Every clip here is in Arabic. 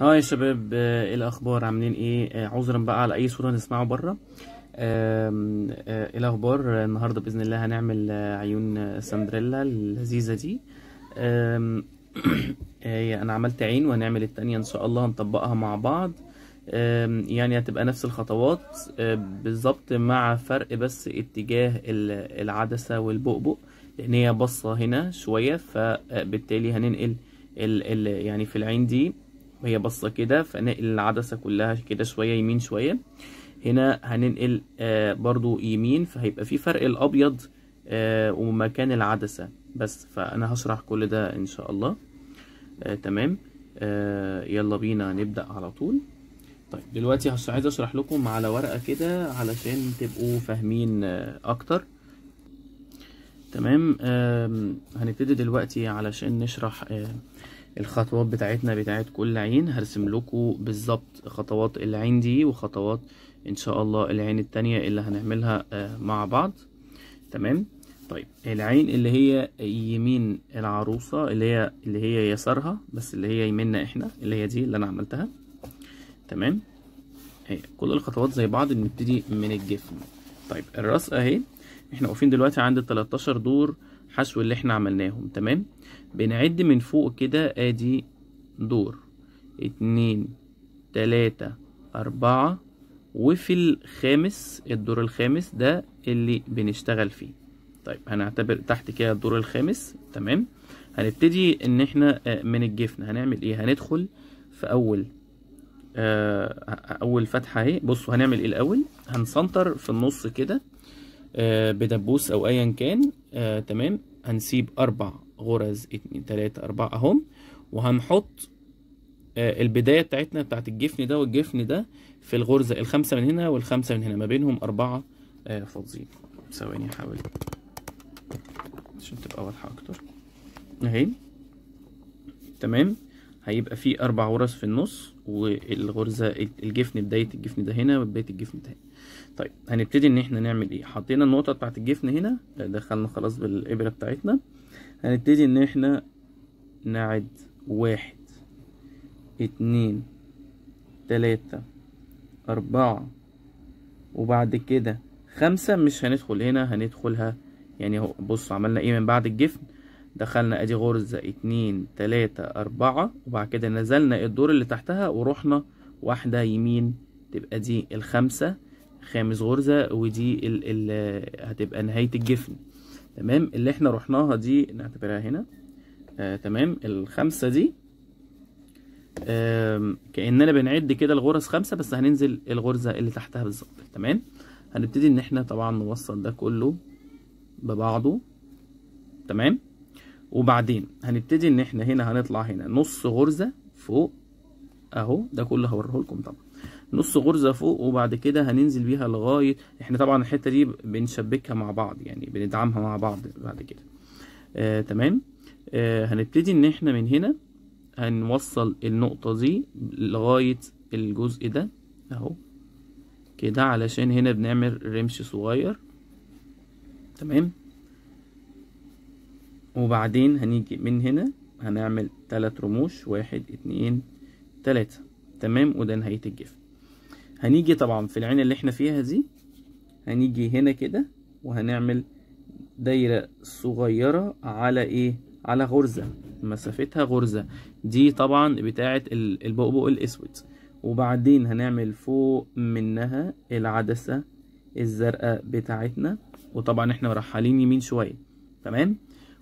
آه يا شباب آه، إيه الأخبار؟ عاملين إيه؟ آه، عذرا بقى على أي صورة نسمعه بره آه، إيه الأخبار؟ النهارده بإذن الله هنعمل عيون سندريلا اللذيذة دي. آه، أنا عملت عين وهنعمل التانية إن شاء الله هنطبقها مع بعض. يعني هتبقى نفس الخطوات بالظبط مع فرق بس اتجاه ال- العدسة والبؤبؤ لأن هي باصة هنا شوية فبالتالي هننقل ال ال يعني في العين دي. وهي باصة كده فنقل العدسة كلها كده شوية يمين شوية. هنا هننقل آه برضو يمين فهيبقى في فرق الأبيض آه ومكان العدسة بس. فأنا هشرح كل ده إن شاء الله. آه تمام. آه يلا بينا نبدأ على طول. طيب دلوقتي عايز أشرح لكم على ورقة كده علشان تبقوا فاهمين آه أكتر. تمام. آم، هنبتدي دلوقتي علشان نشرح آه، الخطوات بتاعتنا بتاعت كل عين هرسم لكم بالظبط خطوات العين دي وخطوات إن شاء الله العين التانية اللي هنعملها آه، مع بعض. تمام؟ طيب العين اللي هي يمين العروسة اللي هي اللي هي يسارها بس اللي هي يميننا إحنا اللي هي دي اللي أنا عملتها. تمام؟ هي كل الخطوات زي بعض بنبتدي من الجفن طيب الرأس أهي إحنا واقفين دلوقتي عند ال 13 دور حشو اللي إحنا عملناهم تمام؟ بنعد من فوق كده آدي دور اتنين تلاتة أربعة وفي الخامس الدور الخامس ده اللي بنشتغل فيه. طيب هنعتبر تحت كده الدور الخامس تمام؟ هنبتدي إن إحنا آه، من الجفن هنعمل إيه؟ هندخل في أول آه، أول فتحة أهي. بصوا هنعمل إيه الأول؟ هنسنتر في النص كده. بدبوس أو ايا كان. آه، تمام. هنسيب أربع غرز اتنين تلاتة أربعة أهم. وهنحط آه، البداية بتاعتنا بتاعت الجفن ده والجفن ده في الغرزة الخمسة من هنا والخمسة من هنا ما بينهم أربعة آه، فاضيين. ثواني أحاول عشان تبقى واضحة أكتر. أهي. تمام. هيبقى في أربع غرز في النص والغرزة الجفن بداية الجفن ده هنا وبداية الجفن ده هنا. طيب هنبتدي إن إحنا نعمل إيه؟ حطينا النقطة بتاعت الجفن هنا دخلنا خلاص بالإبرة بتاعتنا. هنبتدي إن إحنا نعد واحد اتنين تلاتة أربعة وبعد كده خمسة مش هندخل هنا هندخلها يعني اهو بصوا عملنا إيه من بعد الجفن؟ دخلنا أدي غرزة اتنين تلاتة أربعة وبعد كده نزلنا الدور اللي تحتها ورحنا واحدة يمين تبقى دي الخمسة. خامس غرزة ودي ال ال هتبقى نهاية الجفن. تمام؟ اللي إحنا رحناها دي نعتبرها هنا. آه تمام؟ الخمسة دي. آم، كأننا بنعد كده الغرز خمسة بس هننزل الغرزة اللي تحتها بالظبط. تمام؟ هنبتدي إن إحنا طبعا نوصل ده كله ببعضه. تمام؟ وبعدين هنبتدي إن إحنا هنا هنطلع هنا نص غرزة فوق أهو. ده كله هوريه لكم طبعا. نص غرزة فوق وبعد كده هننزل بيها لغاية إحنا طبعا الحتة دي بنشبكها مع بعض يعني بندعمها مع بعض بعد كده. آه تمام؟ آه هنبتدي إن إحنا من هنا هنوصل النقطة دي لغاية الجزء ده أهو. كده علشان هنا بنعمل رمش صغير. تمام؟ وبعدين هنيجي من هنا هنعمل تلات رموش واحد اتنين تلاتة. تمام؟ وده نهاية الجفن هنيجي طبعا في العين اللي إحنا فيها دي هنيجي هنا كده وهنعمل دايرة صغيرة على إيه؟ على غرزة مسافتها غرزة. دي طبعا بتاعة ال- البؤبؤ الأسود. وبعدين هنعمل فوق منها العدسة الزرقاء بتاعتنا. وطبعا إحنا مرحلين يمين شوية. تمام؟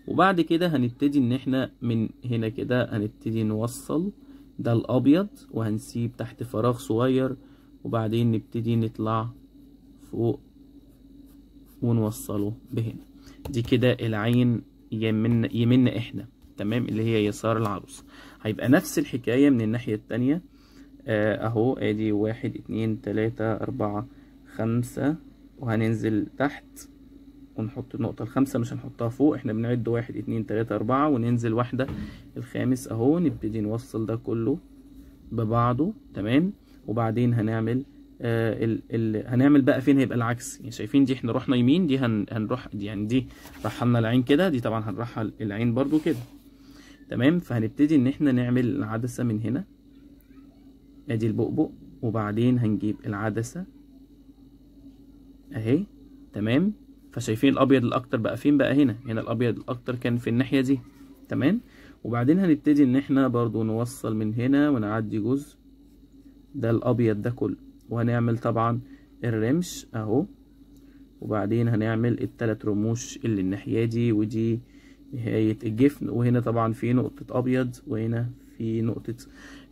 وبعد كده هنبتدي إن إحنا من هنا كده هنبتدي نوصل ده الأبيض وهنسيب تحت فراغ صغير وبعدين نبتدي نطلع فوق ونوصله بهنا. دي كده العين يمنا يمنا إحنا تمام؟ اللي هي يسار العروس. هيبقى نفس الحكاية من الناحية التانية. آه، أهو آدي واحد اتنين تلاتة أربعة خمسة. وهننزل تحت ونحط النقطة الخامسة مش هنحطها فوق. إحنا بنعد واحد اتنين تلاتة أربعة وننزل واحدة. الخامس أهو نبتدي نوصل ده كله ببعضه تمام؟ وبعدين هنعمل آه ال ال هنعمل بقى فين؟ هيبقى العكس. يعني شايفين دي إحنا رحنا يمين دي هن هنروح دي يعني دي رحلنا العين كده دي طبعا هنرحل العين برضو كده. تمام؟ فهنبتدي إن إحنا نعمل العدسة من هنا. أدي البؤبؤ وبعدين هنجيب العدسة أهي. تمام؟ فشايفين الأبيض الأكتر بقى فين؟ بقى هنا. هنا الأبيض الأكتر كان في الناحية دي. تمام؟ وبعدين هنبتدي إن إحنا برضو نوصل من هنا ونعدي جزء. ده الأبيض ده كله. وهنعمل طبعا الرمش أهو. وبعدين هنعمل التلات رموش اللي الناحية دي ودي نهاية الجفن. وهنا طبعا في نقطة أبيض وهنا في نقطة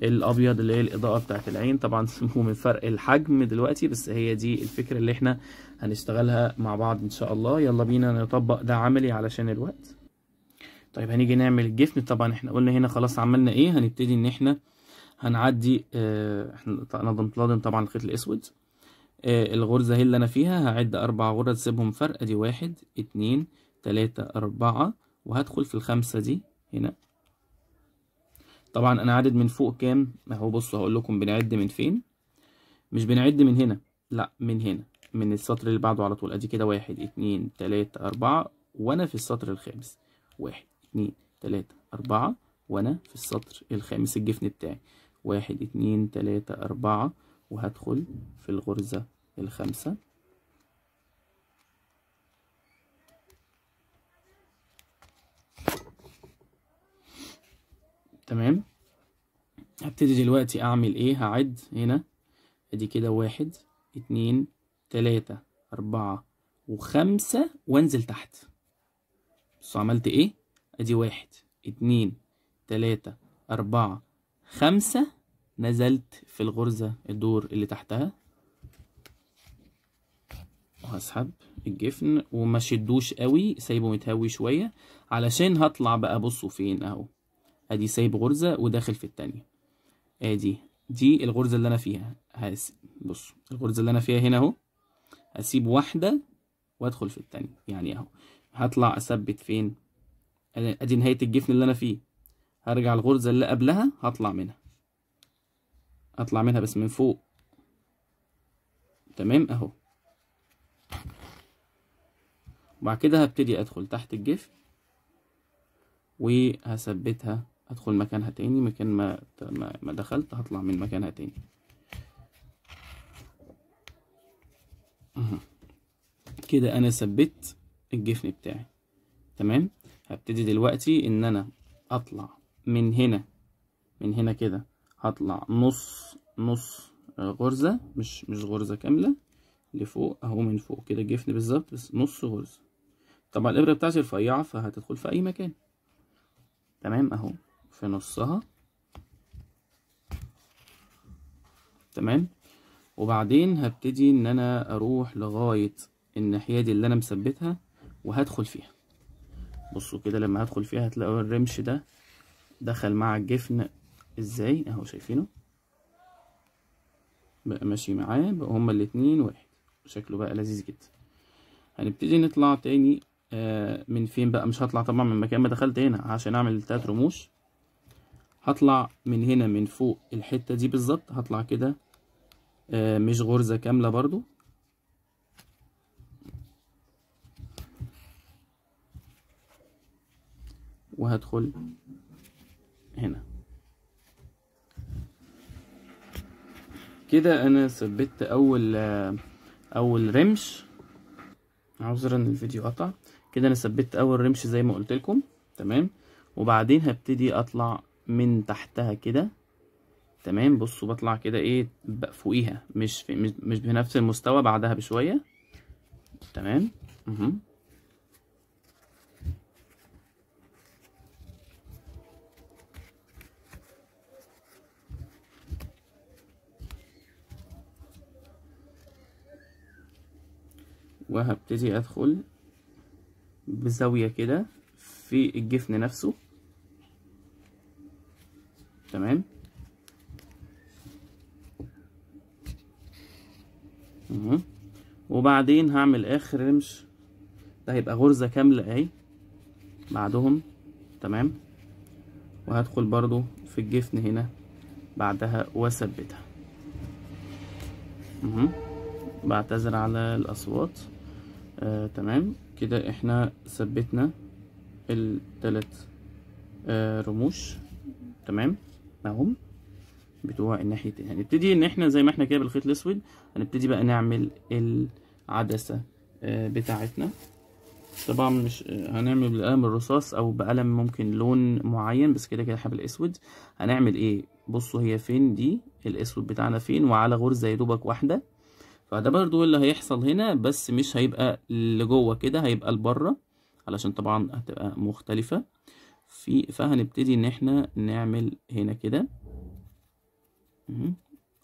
الأبيض اللي هي الإضاءة بتاعت العين. طبعا سموه من فرق الحجم دلوقتي بس هي دي الفكرة اللي إحنا هنشتغلها مع بعض إن شاء الله. يلا بينا نطبق ده عملي علشان الوقت. طيب هنيجي نعمل الجفن. طبعا إحنا قلنا هنا خلاص عملنا إيه؟ هنبتدي إن إحنا هنعدي آه إحنا نضم طبعا الخيط الأسود. آه الغرزة هي اللي أنا فيها. هعد أربع غرز سيبهم فرق. أدي واحد اتنين تلاتة أربعة. وهدخل في الخمسة دي هنا. طبعا أنا عدد من فوق كام؟ اهو بصوا هقول لكم بنعد من فين. مش بنعد من هنا لا من هنا من السطر اللي بعده على طول. أدي كده واحد اتنين تلاتة أربعة. وأنا في السطر الخامس. واحد اتنين تلاتة أربعة. وأنا في السطر الخامس الجفن بتاعي. واحد اتنين تلاتة أربعة. وهدخل في الغرزة الخامسة. تمام؟ هبتدي دلوقتي أعمل إيه؟ هعد هنا. أدي كده واحد اتنين تلاتة أربعة وخمسة وأنزل تحت. بصوا عملت إيه؟ أدي واحد اتنين تلاتة أربعة خمسة نزلت في الغرزة الدور اللي تحتها. وهسحب الجفن وما شدوش قوي سايبه متهوي شوية علشان هطلع بقى بصوا فين اهو. ادي سايب غرزة وداخل في التانية. ادي دي الغرزة اللي أنا فيها. هس بصوا الغرزة اللي أنا فيها هنا اهو. هسيب واحدة وادخل في التانية. يعني اهو. هطلع اثبت فين؟ ادي نهاية الجفن اللي أنا فيه. هرجع الغرزة اللي قبلها هطلع منها. اطلع منها بس من فوق. تمام؟ أهو. وبعد كده هبتدي أدخل تحت الجفن وهثبتها. أدخل مكانها تاني مكان ما ما دخلت هطلع من مكانها تاني. كده أنا ثبت الجفن بتاعي. تمام؟ هبتدي دلوقتي إن أنا أطلع من هنا من هنا كده هطلع نص نص غرزة مش مش غرزة كاملة لفوق أهو من فوق كده جفن بالظبط بس نص غرزة. طبعا الإبرة بتاعتي رفيعة فهتدخل في أي مكان. تمام أهو في نصها. تمام. وبعدين هبتدي إن أنا أروح لغاية الناحية دي اللي أنا مثبتها وهدخل فيها. بصوا كده لما هدخل فيها هتلاقوا الرمش ده دخل مع الجفن إزاي؟ أهو شايفينه. بقى ماشي معاه. بقى هما الاتنين واحد. شكله بقى لذيذ جدا. هنبتدي نطلع تاني آه من فين بقى؟ مش هطلع طبعا من مكان ما دخلت هنا عشان أعمل التلات رموش. هطلع من هنا من فوق الحتة دي بالظبط. هطلع كده آه مش غرزة كاملة برضو. وهدخل هنا. كده أنا ثبت أول أول رمش. عذرا الفيديو قطع. كده أنا ثبت أول رمش زي ما قلت لكم. تمام؟ وبعدين هبتدي أطلع من تحتها كده. تمام؟ بصوا بطلع كده إيه؟ فوقيها. مش في مش, بنفس المستوى بعدها بشوية. تمام؟ أها. وهبتدي أدخل بزاوية كده في الجفن نفسه. تمام؟ اهو وبعدين هعمل آخر رمش. ده هيبقى غرزة كاملة أهي. بعدهم. تمام؟ وهدخل برضو في الجفن هنا بعدها واثبتها بعتذر على الأصوات. آه، تمام. كده إحنا ثبتنا التلات آه، رموش. تمام. اهم بتوع الناحيتين هنبتدي إن إحنا زي ما إحنا كده بالخيط الأسود هنبتدي بقى نعمل العدسة آه، بتاعتنا. طبعا مش آه، هنعمل بالقلم الرصاص أو بقلم ممكن لون معين بس كده كده حبل اسود هنعمل إيه؟ بصوا هي فين دي؟ الأسود بتاعنا فين؟ وعلى غرزة يا دوبك واحدة. فده برضو اللي هيحصل هنا بس مش هيبقى لجوه كده هيبقى لبره علشان طبعا هتبقى مختلفة. في فهنبتدي إن إحنا نعمل هنا كده.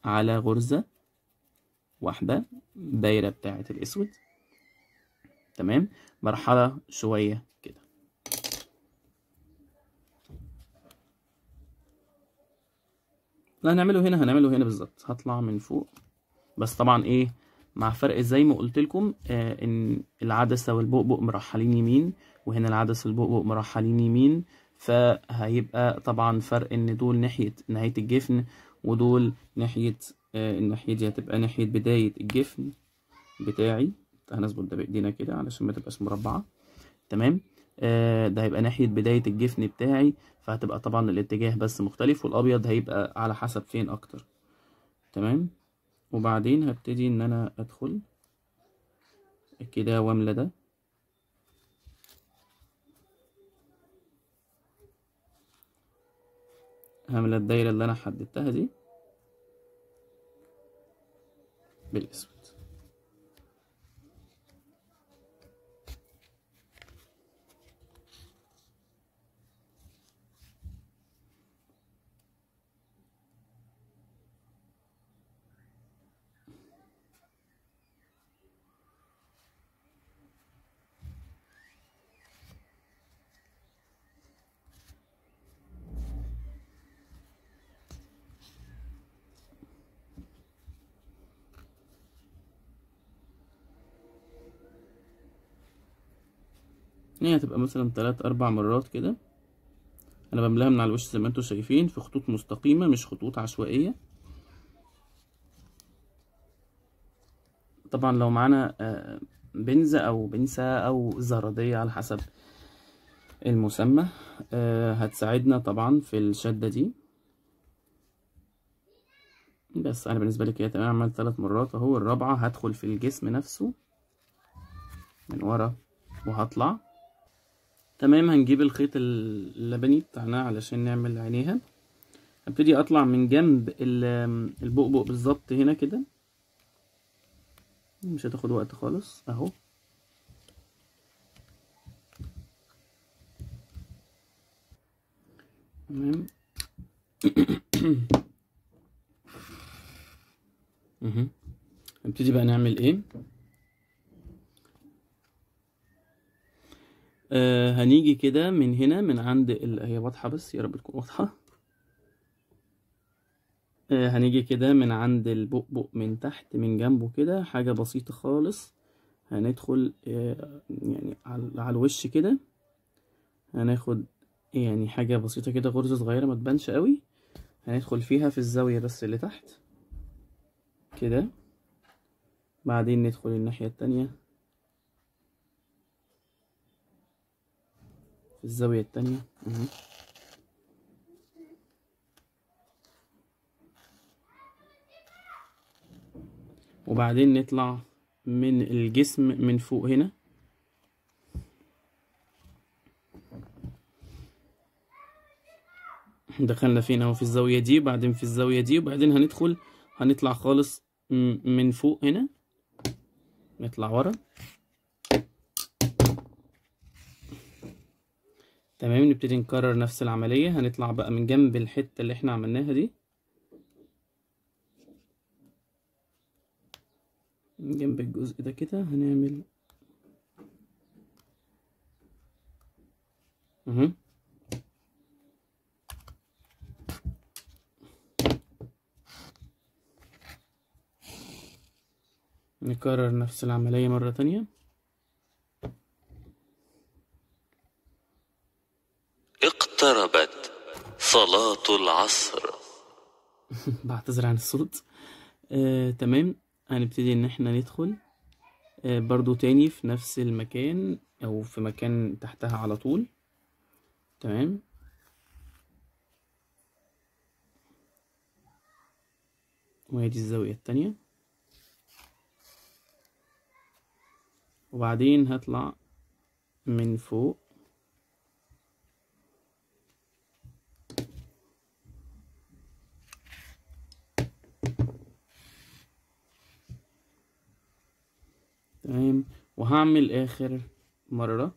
على غرزة واحدة دايرة بتاعة الأسود. تمام؟ مرحلة شوية كده. لا هنعمله هنا هنعمله هنا بالظبط. هطلع من فوق. بس طبعا إيه مع فرق زي ما قلت لكم آه إن العدسة والبؤبؤ مرحلين يمين وهنا العدسة والبؤبؤ مرحلين يمين. فهيبقى طبعا فرق إن دول ناحية نهاية الجفن ودول ناحية آه الناحية دي هتبقى ناحية بداية الجفن بتاعي. هنظبط ده بإيدينا كده علشان ما تبقاش مربعة. تمام؟ آه ده هيبقى ناحية بداية الجفن بتاعي فهتبقى طبعا الاتجاه بس مختلف والأبيض هيبقى على حسب فين أكتر. تمام؟ وبعدين هبتدي إن أنا أدخل كده واملى ده. هملى الدايرة اللي أنا حددتها دي بالاسود هي هتبقى مثلا تلات أربع مرات كده. أنا بملاها من على الوش زي ما أنتوا شايفين في خطوط مستقيمة مش خطوط عشوائية. طبعا لو معانا آه، بنزة أو بنسة أو زردية على حسب المسمى آه، هتساعدنا طبعا في الشدة دي. بس أنا بالنسبة لي كده تمام عملت ثلاث مرات أهو. الرابعة هدخل في الجسم نفسه من ورا وهطلع. تمام هنجيب الخيط اللبني بتاعنا علشان نعمل عينيها. هبتدي أطلع من جنب ال- البؤبؤ بالظبط هنا كده. مش هتاخد وقت خالص أهو. تمام. مهم. نبتدي بقى نعمل إيه؟ آه هنيجي كده من هنا من عند ال... هي واضحة بس؟ يا رب تكون واضحة. آه هنيجي كده من عند البؤبؤ من تحت من جنبه كده حاجة بسيطة خالص. هندخل آه يعني على, الوش كده. هناخد يعني حاجة بسيطة كده غرزة صغيرة ما تبانش قوي. هندخل فيها في الزاوية بس اللي تحت. كده. بعدين ندخل الناحية التانية. في الزاوية التانية. وبعدين نطلع من الجسم من فوق هنا. دخلنا فين اهو في الزاوية دي وبعدين في الزاوية دي وبعدين هندخل هنطلع خالص من فوق هنا. نطلع ورا. تمام نبتدي نكرر نفس العملية. هنطلع بقى من جنب الحتة اللي إحنا عملناها دي. من جنب الجزء ده كده هنعمل اهو. نكرر نفس العملية مرة تانية. اقتربت صلاة العصر. بعتذر عن الصوت. آه، تمام. هنبتدي إن إحنا ندخل. آه، برضو تاني في نفس المكان أو في مكان تحتها على طول. تمام. وادي الزاوية التانية. وبعدين هطلع من فوق تمام وهعمل آخر مرة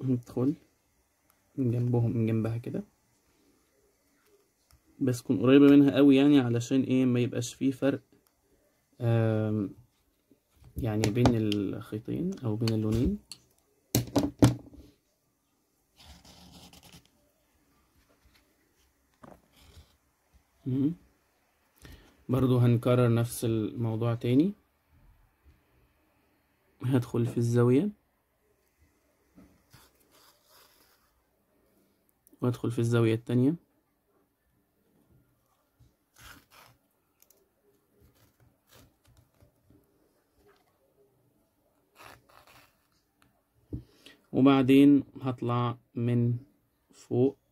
ندخل من جنبهم من جنبها كده. بس تكون قريبة منها قوي يعني علشان إيه ما يبقاش فيه فرق يعني بين الخيطين أو بين اللونين. مم. برضو هنكرر نفس الموضوع تاني. هدخل في الزاوية. وادخل في الزاوية التانية. وبعدين هطلع من فوق.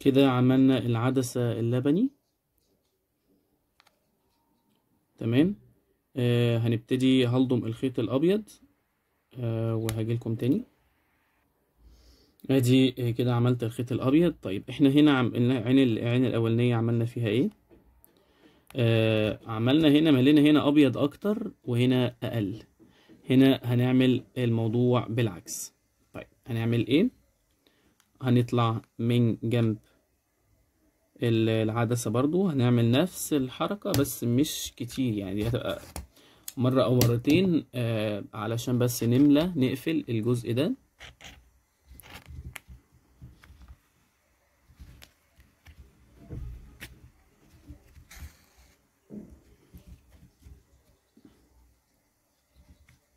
كده عملنا العدسة اللبني. تمام؟ آه هنبتدي هلضم الخيط الأبيض. آه وهجيلكم تاني. أدي آه، كده عملت الخيط الأبيض. طيب إحنا هنا عم... العين العين الأولانية عملنا فيها إيه؟ آه عملنا هنا ملينا هنا أبيض أكتر وهنا أقل. هنا هنعمل الموضوع بالعكس. طيب هنعمل إيه؟ هنطلع من جنب العدسة برضو. هنعمل نفس الحركة بس مش كتير يعني هتبقى مرة أو مرتين آه علشان بس نملى نقفل الجزء ده.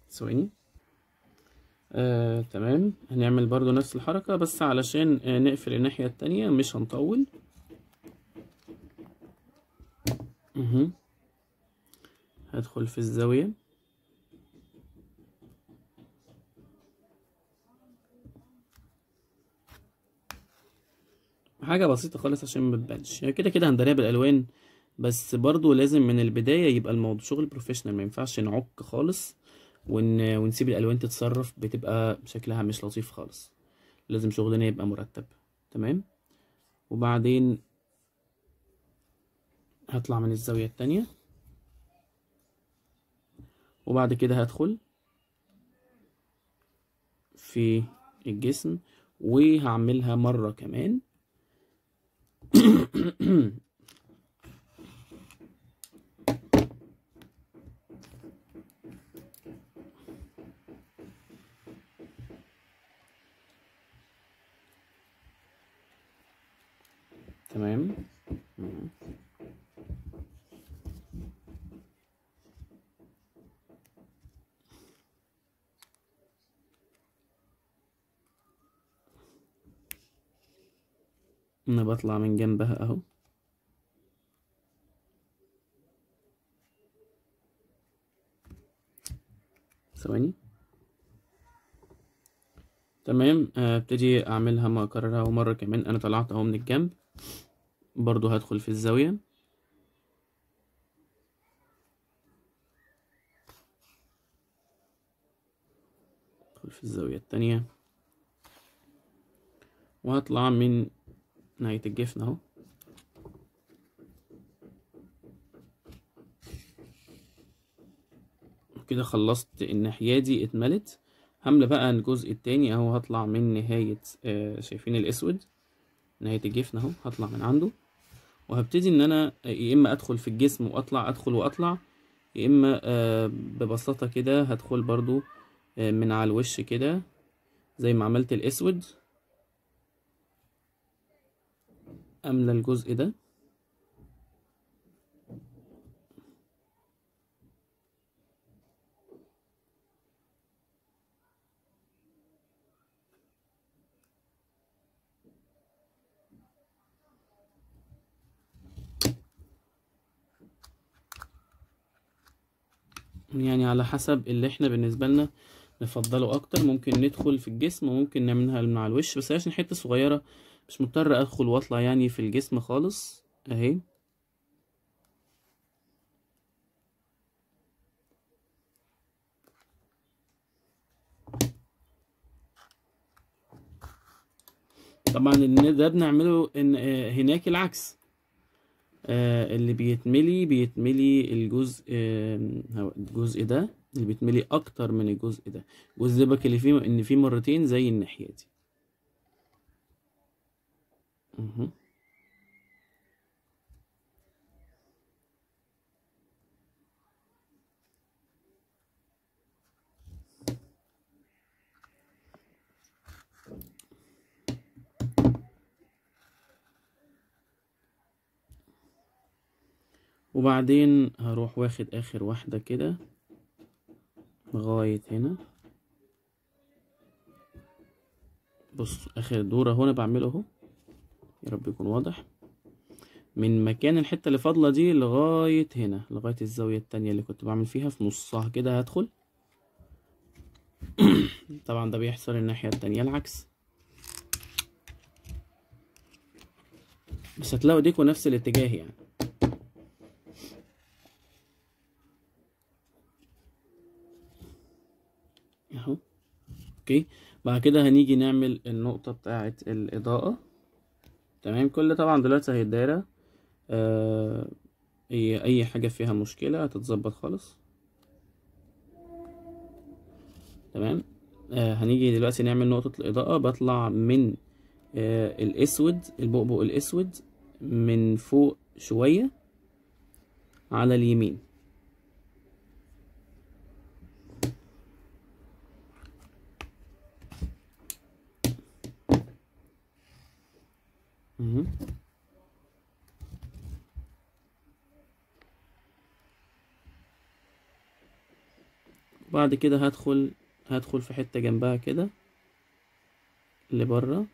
ثواني. آه، تمام. هنعمل برضو نفس الحركة بس علشان آه، نقفل الناحية التانية مش هنطول. هدخل في الزاوية. حاجة بسيطة خالص عشان ما تبانش. يعني كده كده هندريها بالألوان بس برضو لازم من البداية يبقى الموضوع شغل بروفيشنال ما ينفعش نعك خالص ون... ونسيب الألوان تتصرف بتبقى شكلها مش لطيف خالص. لازم شغلنا يبقى مرتب. تمام؟ وبعدين هطلع من الزاوية التانية. وبعد كده هدخل في الجسم وهعملها مرة كمان. تمام. أنا بطلع من جنبها أهو. ثواني. تمام آه، ابتدي أعملها ما أكررها مرة كمان. أنا طلعت أهو من الجنب. برضو هدخل في الزاوية. في الزاوية التانية. وهطلع من نهاية الجفن اهو كده خلصت الناحية دي اتملت. هملى بقى الجزء التاني أهو هطلع من نهاية آه شايفين الأسود. نهاية الجفن اهو هطلع من عنده. وهبتدي إن أنا يا إما أدخل في الجسم وأطلع أدخل وأطلع. يا إما آه ببساطة كده هدخل برضو آه من على الوش كده زي ما عملت الأسود. أملى الجزء ده؟ يعني على حسب اللي إحنا بالنسبة لنا نفضله أكتر. ممكن ندخل في الجسم وممكن نعملها من على الوش بس عشان حتة صغيرة مش مضطر أدخل وأطلع يعني في الجسم خالص. أهي. طبعا ده بنعمله إن آه، هناك العكس. آه، اللي بيتملي بيتملي الجزء الجزء ده اللي بيتملي أكتر من الجزء ده. ده اللي فيه إن فيه مرتين زي الناحية دي. وبعدين هروح واخد آخر واحدة كده لغاية هنا. بص آخر دور اهو أنا بعمله أهو. يا رب يكون واضح. من مكان الحتة اللي فاضلة دي لغاية هنا لغاية الزاوية التانية اللي كنت بعمل فيها في نصها. كده هدخل. طبعا ده بيحصل الناحية التانية العكس. بس هتلاقوا ايديكوا نفس الاتجاه يعني. اهو. أوكي. بعد كده هنيجي نعمل النقطة بتاعة الإضاءة. تمام؟ كل طبعا دلوقتي هي الدايرة آه هي أي حاجة فيها مشكلة هتتظبط خالص. تمام؟ آه هنيجي دلوقتي نعمل نقطة الإضاءة. بطلع من آه الأسود البؤبؤ الأسود من فوق شوية على اليمين. بعد كده هدخل هدخل في حتة جنبها كده لبره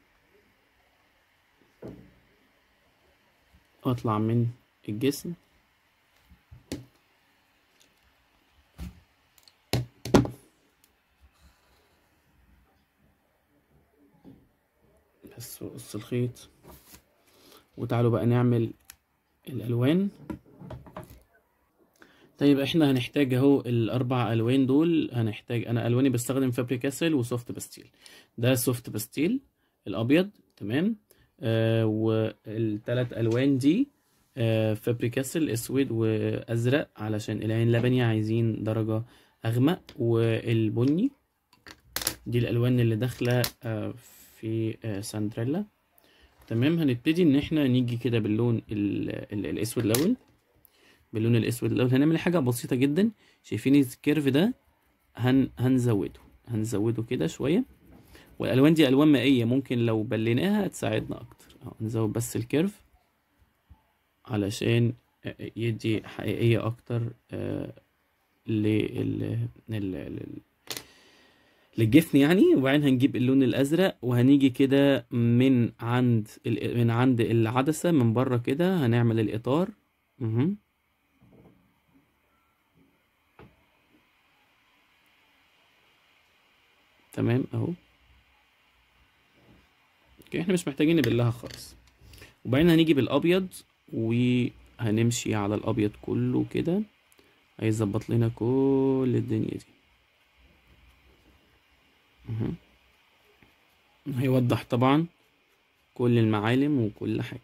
واطلع من الجسم. بس وقص الخيط. وتعالوا بقى نعمل الألوان. طيب إحنا هنحتاج أهو الأربع ألوان دول. هنحتاج أنا ألواني بستخدم Faber-Castell و soft pastel ده soft pastel الأبيض تمام. آه والثلاث ألوان دي آه Faber-Castell أسود وأزرق علشان العين لبني عايزين درجة أغمق. والبني دي الألوان اللي داخلة آه في آه ساندريلا. تمام هنبتدي إن إحنا نيجي كده باللون ال ال الأسود الأول. باللون الأسود الأول هنعمل حاجة بسيطة جدا. شايفين ال curve ده؟ هن هنزوده. هنزوده كده شوية. والألوان دي ألوان مائية ممكن لو بليناها تساعدنا أكتر. أهو نزود بس ال curve علشان يدي حقيقية أكتر آه لل لل للجفن يعني وبعدين هنجيب اللون الأزرق وهنيجي كده من عند من عند العدسة من بره كده هنعمل الإطار. تمام أهو أوكي إحنا مش محتاجين نبلها خالص وبعدين هنيجي بالأبيض وهنمشي على الأبيض كله كده هيظبط لنا كل الدنيا دي. هيوضح طبعا كل المعالم وكل حاجة.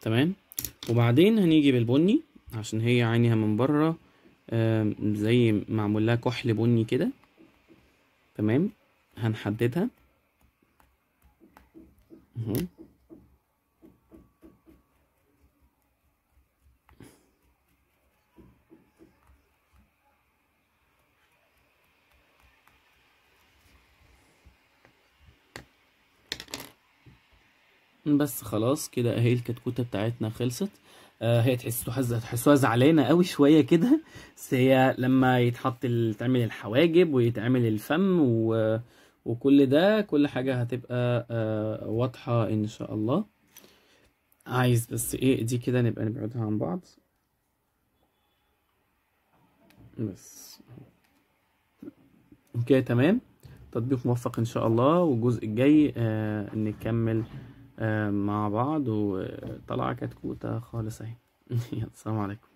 تمام؟ وبعدين هنيجي بالبني عشان هي عينيها من بره زي معمول لها كحل بني كده. تمام؟ هنحددها. بس خلاص كده اهي الكتكوتة بتاعتنا خلصت. آه هي تحسوا تحسوها زعلانة قوي شوية كده. بس هي لما يتحط تعمل الحواجب ويتعمل الفم و... وكل ده كل حاجة هتبقى آه واضحة إن شاء الله. عايز بس إيه دي كده نبقى نبعدها عن بعض. بس. كده تمام. تطبيق موفق إن شاء الله. والجزء الجاي آه نكمل مع بعض وطلعة كتكوتة خالص اهي يلا السلام عليكم.